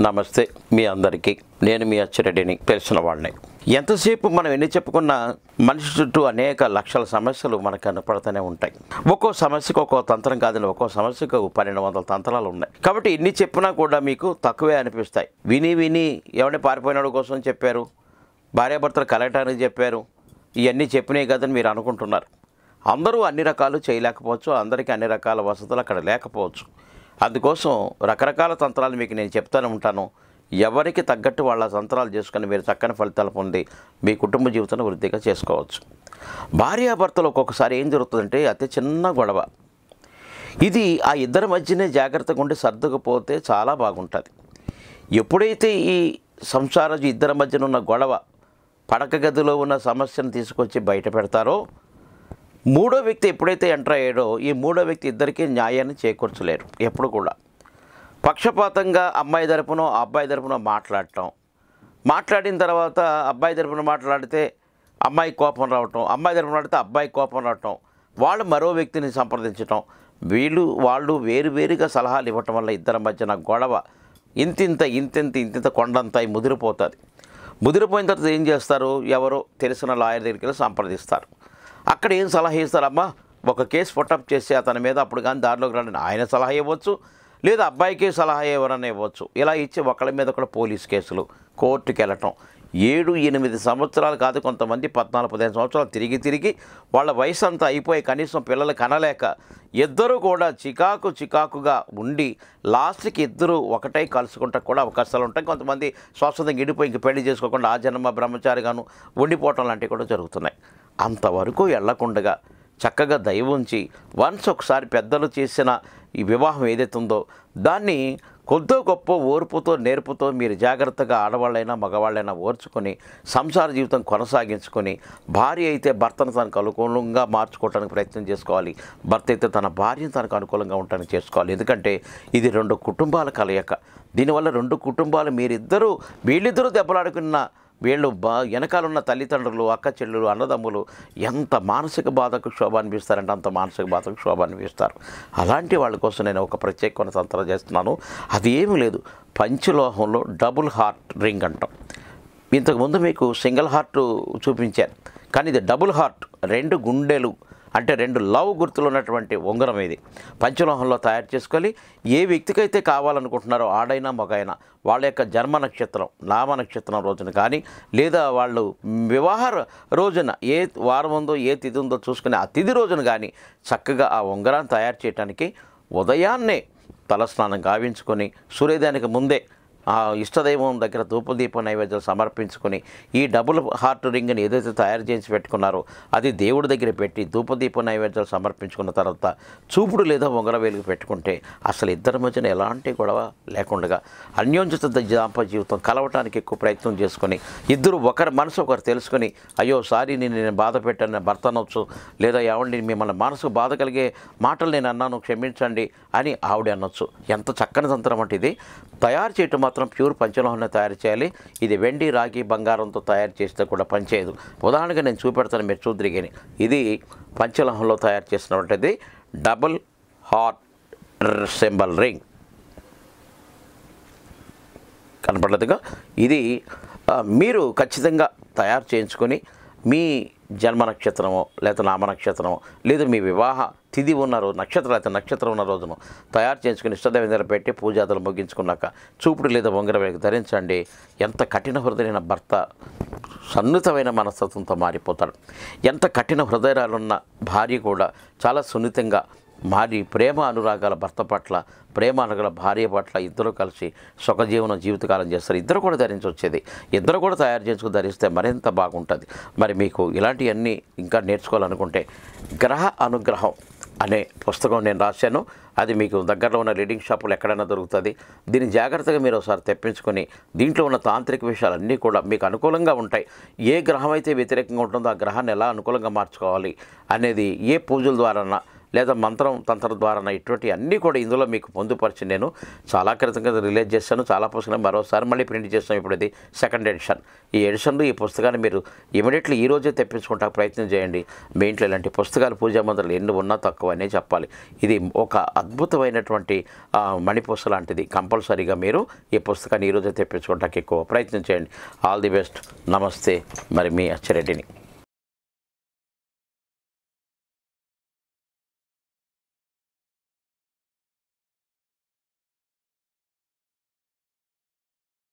నమస్తే మీ అందరికీ. నేను మీ అచ్చిరెడ్డిని తెలిసిన వాళ్ళని ఎంతసేపు మనం ఎన్ని చెప్పుకున్నా మనిషి చుట్టూ అనేక లక్షల సమస్యలు మనకు కనపడుతూనే ఉంటాయి. ఒక్కో సమస్యకు ఒక్కో తంత్రం కాదని ఒక్కో సమస్యకు పన్నెండు వందల తంత్రాలు ఉన్నాయి. కాబట్టి ఎన్ని చెప్పినా కూడా మీకు తక్కువే అనిపిస్తాయి. విని విని ఎవరిని పారిపోయినాడు కోసం చెప్పారు? భార్యాభర్తలు కలగటానికి చెప్పారు? ఇవన్నీ చెప్పినాయి కదని మీరు అనుకుంటున్నారు. అందరూ అన్ని రకాలు చేయలేకపోవచ్చు అందరికీ అన్ని రకాల వసతులు అక్కడ లేకపోవచ్చు. అందుకోసం రకరకాల తంత్రాలు మీకు నేను చెప్తానే ఉంటాను. ఎవరికి తగ్గట్టు వాళ్ళ తంత్రాలు చేసుకుని మీరు చక్కని ఫలితాలు పొంది మీ కుటుంబ జీవితాన్ని వృద్ధిగా చేసుకోవచ్చు. భార్యాభర్తలు ఒక్కొక్కసారి ఏం జరుగుతుందంటే అతి చిన్న గొడవ. ఇది ఆ ఇద్దరి మధ్యనే జాగ్రత్తగా ఉండి సర్దుకుపోతే చాలా బాగుంటుంది. ఎప్పుడైతే ఈ సంసార ఇద్దరి మధ్యన ఉన్న గొడవ పడక గదిలో ఉన్న సమస్యను తీసుకొచ్చి బయట పెడతారో మూడో వ్యక్తి ఎప్పుడైతే ఎంటర్ అయ్యాడో ఈ మూడో వ్యక్తి ఇద్దరికీ న్యాయాన్ని చేకూర్చలేరు ఎప్పుడు కూడా. పక్షపాతంగా అమ్మాయి తరపునో అబ్బాయి తరపునో మాట్లాడటం. మాట్లాడిన తర్వాత అబ్బాయి తరపున మాట్లాడితే అమ్మాయి కోపం రావటం అమ్మాయి తరపున మాట్లాడితే అబ్బాయి కోపం రావటం వాళ్ళు మరో వ్యక్తిని సంప్రదించటం. వీళ్ళు వాళ్ళు వేరువేరుగా సలహాలు ఇవ్వటం వల్ల ఇద్దరి మధ్యన గొడవ ఇంతింత ఇంతింత ఇంతింత కొండంత అయి ముదిరిపోతుంది. ముదిరిపోయిన తర్వాత ఏం చేస్తారు? ఎవరో తెలిసిన లాయర్ దగ్గరికి వెళ్ళి సంప్రదిస్తారు. అక్కడ ఏం సలహా ఇస్తారమ్మా? ఒక కేసు పుట్టప్ చేసి అతని మీద అప్పుడు కానీ దారిలోకి రాని ఆయన సలహా ఇవ్వచ్చు లేదా అబ్బాయికి సలహా ఎవరన్నా ఇవ్వచ్చు. ఇలా ఇచ్చి ఒకళ్ళ మీద కూడా పోలీస్ కేసులు కోర్టుకి వెళ్ళటం. ఏడు ఎనిమిది సంవత్సరాలు కాదు కొంతమంది పద్నాలుగు పదిహేను సంవత్సరాలు తిరిగి తిరిగి వాళ్ళ వయసు అంతా అయిపోయి కనీసం పిల్లలు కనలేక ఇద్దరు కూడా చికాకు చికాకుగా ఉండి లాస్ట్కి ఇద్దరు ఒకటై కలుసుకుంటా కూడా అవకాశాలు ఉంటాయి. కొంతమంది స్వస్థతంగా ఇడిపోయి ఇంక పెళ్ళి చేసుకోకుండా ఆ జన్మ బ్రహ్మచారిగాను ఉండిపోవటం లాంటివి కూడా జరుగుతున్నాయి. అంతవరకు వెళ్ళకుండగా చక్కగా దయ ఉంచి వన్స్ ఒకసారి పెద్దలు చేసిన ఈ వివాహం ఏదైతే ఉందో దాన్ని కొద్దో గొప్ప ఓర్పుతో నేర్పుతో మీరు జాగ్రత్తగా ఆడవాళ్ళైనా మగవాళ్ళైనా ఓర్చుకొని సంసార జీవితం కొనసాగించుకొని భార్య అయితే భర్తను తనకు అనుకూలంగా మార్చుకోవడానికి ప్రయత్నం చేసుకోవాలి. భర్త అయితే తన భార్యను తనకు అనుకూలంగా ఉండటానికి చేసుకోవాలి. ఎందుకంటే ఇది రెండు కుటుంబాల కలయిక. దీనివల్ల రెండు కుటుంబాలు మీరిద్దరూ వీళ్ళిద్దరూ దెబ్బలాడుకున్న వీళ్ళు బా వెనకాల ఉన్న తల్లిదండ్రులు అక్క చెల్లెలు అన్నదమ్ములు ఎంత మానసిక బాధకు శోభ అనిపిస్తారంటే అంత మానసిక బాధకు శోభ అనిపిస్తారు అలాంటి వాళ్ళ కోసం నేను ఒక ప్రత్యేకమైన తంత్రం చేస్తున్నాను. అది ఏమీ లేదు. పంచలోహంలో డబుల్ హార్ట్ రింగ్ అంటాం. ఇంతకుముందు మీకు సింగిల్ హార్ట్ చూపించాను. కానీ ఇది డబుల్ హార్ట్ రెండు గుండెలు అంటే రెండు లవ్ గుర్తులు ఉన్నటువంటి ఉంగరం ఇది. పంచలోహంలో తయారు చేసుకొని ఏ వ్యక్తికైతే కావాలనుకుంటున్నారో ఆడైనా మగైనా వాళ్ళ యొక్క జన్మ నక్షత్రం నామ నక్షత్రం రోజున కానీ లేదా వాళ్ళు వివాహ రోజున ఏ వారం ఉందో ఏ తిథి ఉందో చూసుకుని ఆ తిథి రోజున కానీ చక్కగా ఆ ఉంగరాన్ని తయారు చేయడానికి ఉదయాన్నే తలస్నానం గావించుకొని సూర్యోదయానికి ముందే ఆ ఇష్టదైవం దగ్గర ధూపదీప నైవేద్యాలు సమర్పించుకొని ఈ డబుల్ హార్ట్ రింగ్ని ఏదైతే తయారు చేసి పెట్టుకున్నారో అది దేవుడి దగ్గర పెట్టి ధూపదీప నైవేద్యాలు సమర్పించుకున్న తర్వాత చూపుడు లేదా ఉంగర వేలుగు పెట్టుకుంటే అసలు ఇద్దరి మధ్యన ఎలాంటి గొడవ లేకుండా అన్యోన్యత దాంప జీవితం కలవటానికి ఎక్కువ ప్రయత్నం చేసుకొని ఇద్దరు ఒకరి మనసు ఒకరు తెలుసుకొని అయ్యో సారీ నేను నేను బాధ పెట్టాను భర్త అనొచ్చు లేదా ఏమండి మిమ్మల్ని మనసుకు బాధ కలిగే మాటలు నేను అన్నాను క్షమించండి అని ఆవిడ అనొచ్చు. ఎంత చక్కని తంత్రం అంటే ఇది. తయారు చేయటం మాత్రం ప్యూర్ పంచలోహంలో తయారు చేయాలి. ఇది వెండి రాగి బంగారంతో తయారు చేస్తే కూడా పనిచేయదు. ఉదాహరణగా నేను చూపెడతాను మీరు చూద్దరిగాని ఇది పంచలోహంలో తయారు చేసినటువంటిది. Double heart symbol ring. కనపడదుగా ఇది మీరు ఖచ్చితంగా తయారు చేయించుకొని మీ జన్మ నక్షత్రమో లేదా నామ నక్షత్రమో లేదా మీ వివాహ తిథి ఉన్న రోజు నక్షత్రం అయితే నక్షత్రం ఉన్న రోజును తయారు చేసుకుని ఇష్టదైవం దగ్గర పెట్టి పూజాదులు ముగించుకున్నాక చూపుడు లేదా ఉంగరం ధరించండి. ఎంత కఠిన హృదయమైన భర్త సన్నితమైన మనస్తత్వంతో మారిపోతాడు. ఎంత కఠిన హృదయాలున్న భార్య కూడా చాలా సున్నితంగా మారి ప్రేమ అనురాగాల భర్త పట్ల ప్రేమ అనుగల భార్య పట్ల ఇద్దరు కలిసి సుఖజీవనం జీవితకాలం చేస్తారు. ఇద్దరు కూడా ధరించి వచ్చేది. ఇద్దరు కూడా తయారు చేసుకుని ధరిస్తే మరింత బాగుంటుంది. మరి మీకు ఇలాంటివన్నీ ఇంకా నేర్చుకోవాలనుకుంటే గ్రహ అనుగ్రహం అనే పుస్తకం నేను రాశాను. అది మీకు దగ్గరలో ఉన్న రీడింగ్ షాపులు ఎక్కడైనా దొరుకుతుంది. దీన్ని జాగ్రత్తగా మీరు ఒకసారి తెప్పించుకొని దీంట్లో ఉన్న తాంత్రిక విషయాలన్నీ కూడా మీకు అనుకూలంగా ఉంటాయి. ఏ గ్రహం అయితే వ్యతిరేకంగా ఉంటుందో ఆ గ్రహాన్ని ఎలా అనుకూలంగా మార్చుకోవాలి అనేది ఏ పూజల ద్వారా లేదా మంత్రం తంత్ర ద్వారా ఇటువంటి అన్నీ కూడా ఇందులో మీకు పొందుపరిచి నేను చాలా క్రితంగా రిలీజ్ చేశాను. చాలా పుస్తకాలు మరోసారి మళ్ళీ ప్రింట్ చేస్తాం ఇప్పుడు ఇది సెకండ్ ఎడిషన్. ఈ ఎడిషన్లో ఈ పుస్తకాన్ని మీరు ఇమీడియట్లీ ఈ రోజే తెప్పించుకుంటా ప్రయత్నం చేయండి. మీ ఇంట్లో ఇలాంటి పుస్తకాలు పూజా మంత్రాలు ఎన్ని ఉన్నా తక్కువ అనే చెప్పాలి. ఇది ఒక అద్భుతమైనటువంటి మణిపూస లాంటిది. కంపల్సరీగా మీరు ఈ పుస్తకాన్ని ఈ రోజే తెప్పించుకోవడానికి ఎక్కువ ప్రయత్నం చేయండి. All the best. నమస్తే. మరి మీ అచ్చరెడ్డిని.